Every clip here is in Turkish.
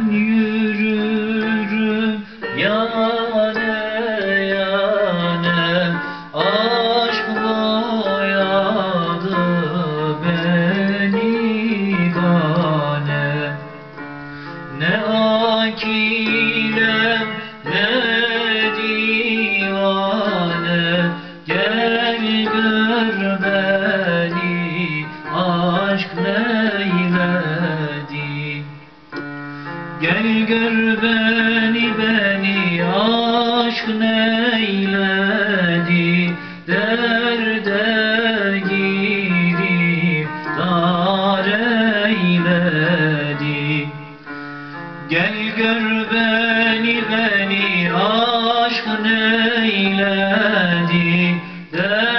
Ben yürürüm yane Aşk boyadı beni gane. Ne akilem Gel gör beni beni aşk neyledi Derde girip dar eyledi. Gel gör beni beni aşk neyledi Derde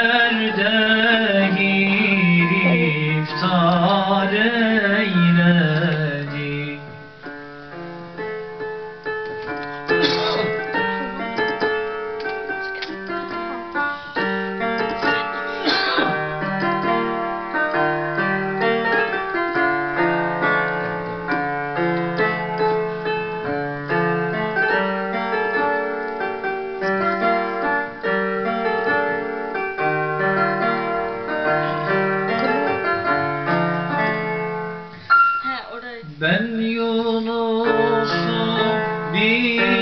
vida.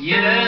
Yeah.